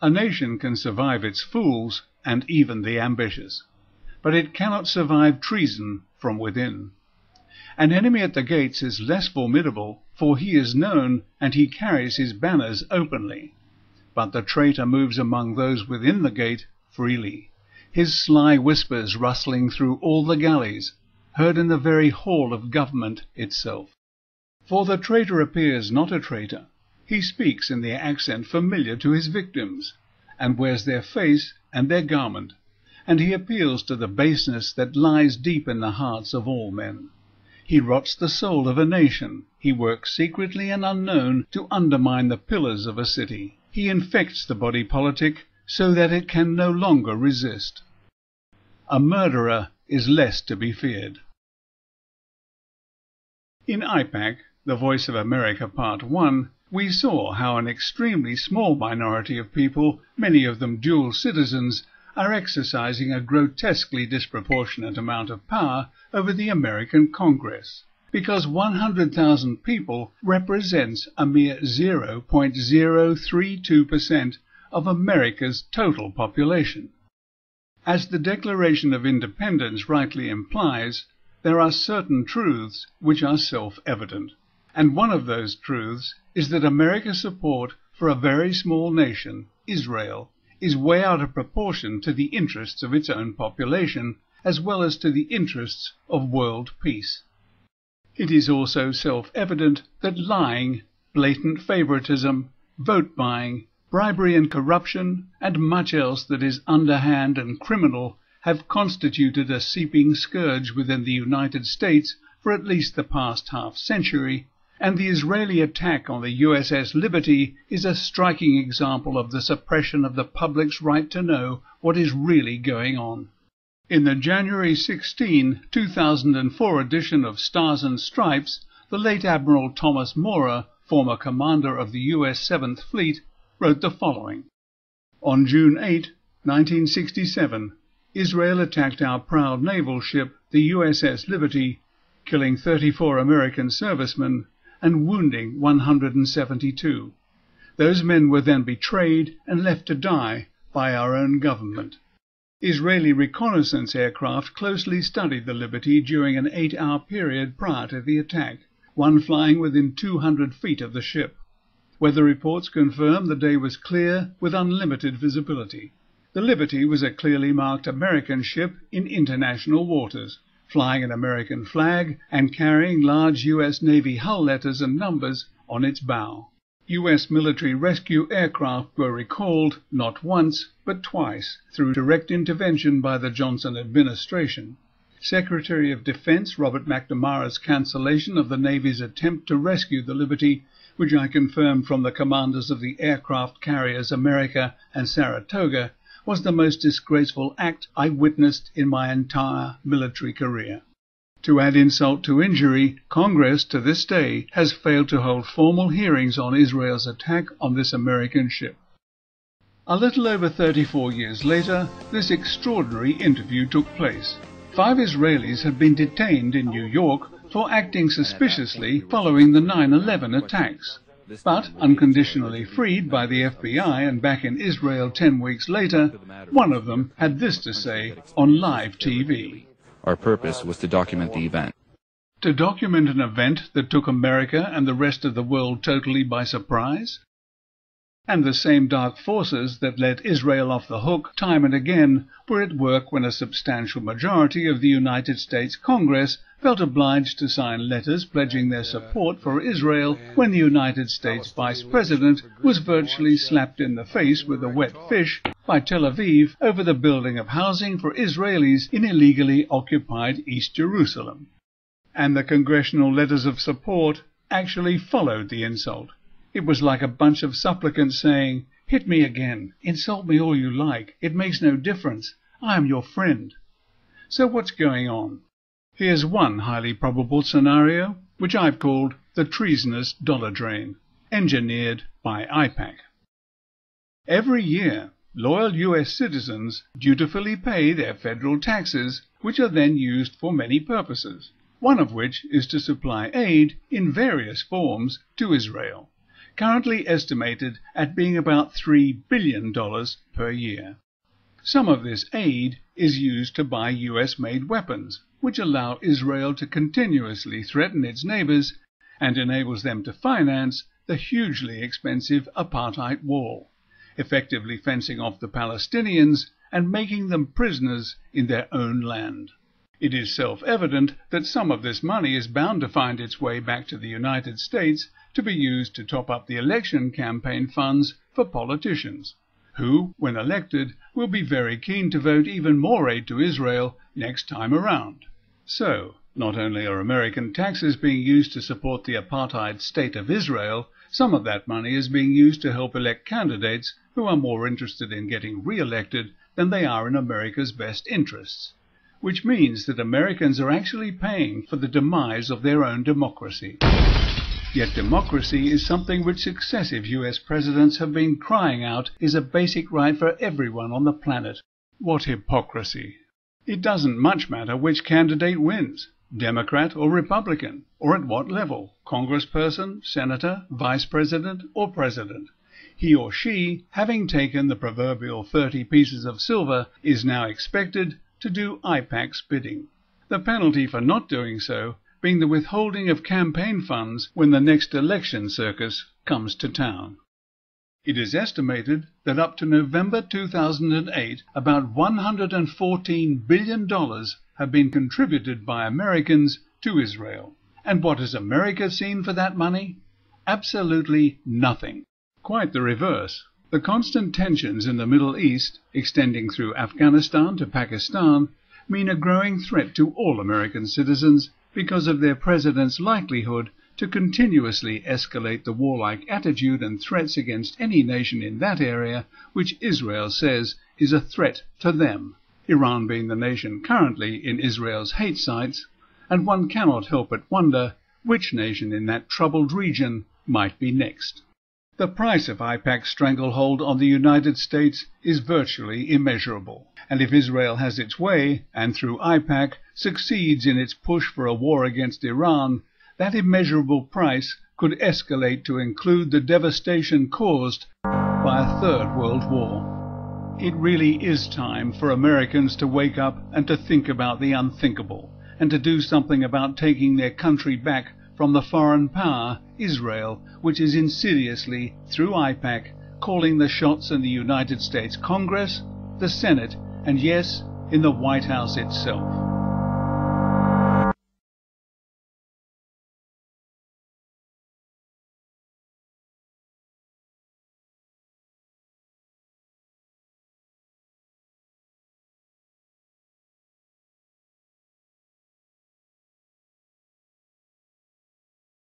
A nation can survive its fools and even the ambitious, but it cannot survive treason from within. An enemy at the gates is less formidable, for he is known and he carries his banners openly. But the traitor moves among those within the gate freely, his sly whispers rustling through all the galleys, heard in the very hall of government itself. For the traitor appears not a traitor, he speaks in the accent familiar to his victims, and wears their face and their garment, and he appeals to the baseness that lies deep in the hearts of all men. He rots the soul of a nation, he works secretly and unknown to undermine the pillars of a city. He infects the body politic so that it can no longer resist. A murderer is less to be feared. In AIPAC, The Voice of America Part 1, we saw how an extremely small minority of people, many of them dual citizens, are exercising a grotesquely disproportionate amount of power over the American Congress, because 100,000 people represents a mere 0.032% of America's total population. As the Declaration of Independence rightly implies, there are certain truths which are self-evident. And one of those truths is that America's support for a very small nation, Israel, is way out of proportion to the interests of its own population, as well as to the interests of world peace. It is also self-evident that lying, blatant favoritism, vote buying, bribery and corruption, and much else that is underhand and criminal have constituted a seeping scourge within the United States for at least the past half century, and the Israeli attack on the USS Liberty is a striking example of the suppression of the public's right to know what is really going on. In the January 16, 2004 edition of Stars and Stripes, the late Admiral Thomas Moorer, former commander of the US 7th Fleet, wrote the following. On June 8, 1967, Israel attacked our proud naval ship, the USS Liberty, killing 34 American servicemen and wounding 172. Those men were then betrayed and left to die by our own government. Israeli reconnaissance aircraft closely studied the Liberty during an eight-hour period prior to the attack, one flying within 200 feet of the ship. Weather reports confirm the day was clear with unlimited visibility. The Liberty was a clearly marked American ship in international waters, flying an American flag and carrying large U.S. Navy hull letters and numbers on its bow. U.S. military rescue aircraft were recalled not once but twice through direct intervention by the Johnson administration. Secretary of Defense Robert McNamara's cancellation of the Navy's attempt to rescue the Liberty, which I confirmed from the commanders of the aircraft carriers America and Saratoga, was the most disgraceful act I witnessed in my entire military career. To add insult to injury, Congress to this day has failed to hold formal hearings on Israel's attack on this American ship. A little over 34 years later, this extraordinary interview took place. Five Israelis had been detained in New York for acting suspiciously following the 9-11 attacks but unconditionally freed by the FBI and back in Israel 10 weeks later, one of them had this to say on live TV. Our purpose was to document the event. To document an event that took America and the rest of the world totally by surprise? And the same dark forces that let Israel off the hook time and again were at work when a substantial majority of the United States Congress felt obliged to sign letters pledging their support for Israel when the United States Vice President was virtually slapped in the face with a wet fish by Tel Aviv over the building of housing for Israelis in illegally occupied East Jerusalem. And the congressional letters of support actually followed the insult. It was like a bunch of supplicants saying, Hit me again, insult me all you like, it makes no difference, I am your friend. So what's going on? Here's one highly probable scenario, which I've called the treasonous dollar drain, engineered by AIPAC. Every year, loyal US citizens dutifully pay their federal taxes, which are then used for many purposes, one of which is to supply aid in various forms to Israel. Currently estimated at being about $3 billion per year. Some of this aid is used to buy US made weapons, which allow Israel to continuously threaten its neighbors and enables them to finance the hugely expensive apartheid wall, effectively fencing off the Palestinians and making them prisoners in their own land. It is self-evident that some of this money is bound to find its way back to the United States to be used to top up the election campaign funds for politicians, who, when elected, will be very keen to vote even more aid to Israel next time around. So, not only are American taxes being used to support the apartheid state of Israel, some of that money is being used to help elect candidates who are more interested in getting re-elected than they are in America's best interests which means that Americans are actually paying for the demise of their own democracy. Yet democracy is something which successive US presidents have been crying out is a basic right for everyone on the planet. What hypocrisy! It doesn't much matter which candidate wins, Democrat or Republican, or at what level, congressperson, senator, vice president, or president. He or she, having taken the proverbial 30 pieces of silver, is now expected to do AIPAC's bidding. The penalty for not doing so being the withholding of campaign funds when the next election circus comes to town. It is estimated that up to November 2008, about $114 billion have been contributed by Americans to Israel. And what has America seen for that money? Absolutely nothing. Quite the reverse. The constant tensions in the Middle East, extending through Afghanistan to Pakistan, mean a growing threat to all American citizens because of their president's likelihood to continuously escalate the warlike attitude and threats against any nation in that area which Israel says is a threat to them, Iran being the nation currently in Israel's hate sights, and one cannot help but wonder which nation in that troubled region might be next. The price of AIPAC's stranglehold on the United States is virtually immeasurable, and if Israel has its way, and through AIPAC succeeds in its push for a war against Iran, that immeasurable price could escalate to include the devastation caused by a third world war. It really is time for Americans to wake up and to think about the unthinkable, and to do something about taking their country back from the foreign power, Israel, which is insidiously, through AIPAC, calling the shots in the United States Congress, the Senate, and yes, in the White House itself.